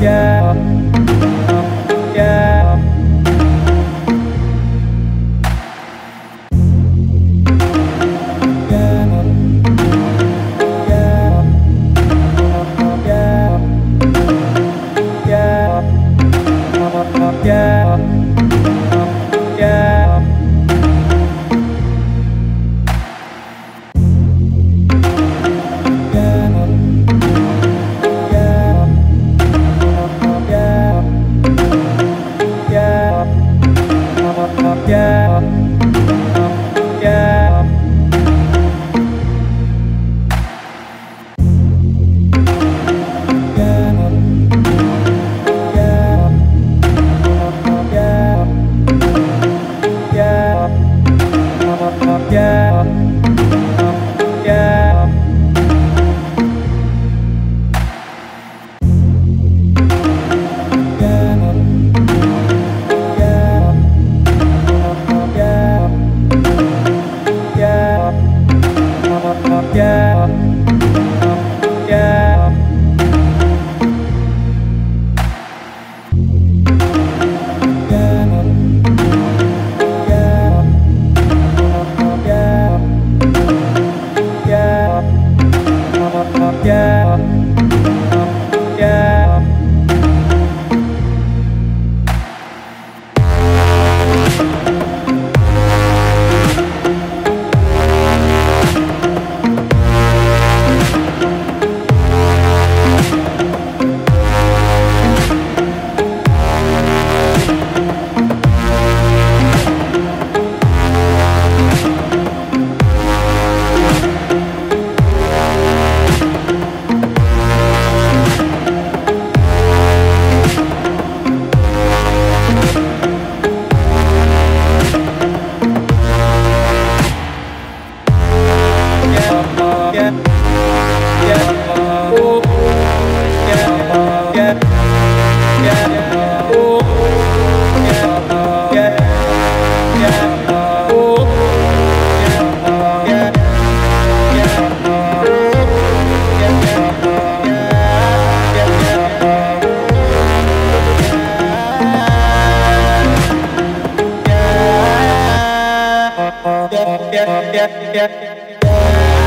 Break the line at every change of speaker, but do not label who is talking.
Yeah. Bye.
yeah, yeah, yeah.